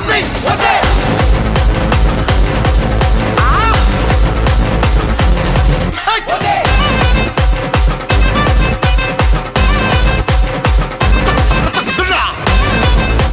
Amri, what's it?